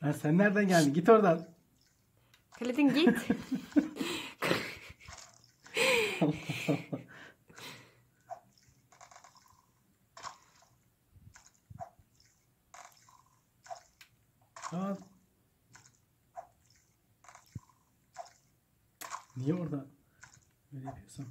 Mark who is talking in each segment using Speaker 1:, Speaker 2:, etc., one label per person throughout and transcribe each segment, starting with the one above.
Speaker 1: Ha, sen nereden geldin? Git oradan.
Speaker 2: Kaledin git.
Speaker 1: Aa. Niye orada böyle yapıyorsun?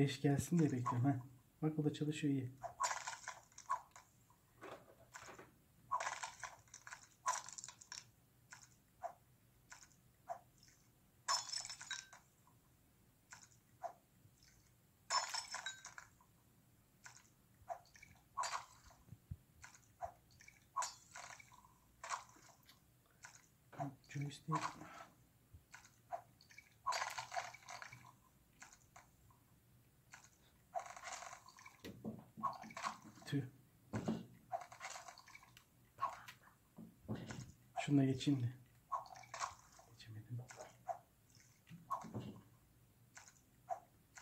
Speaker 1: Değiş gelsin diye bekliyorum ha. Bak o da çalışıyor iyi. Joystick. Tüh. Şununla geçeyim de. Geçemedim.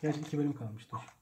Speaker 1: Gerçi iki bölüm kalmış dur.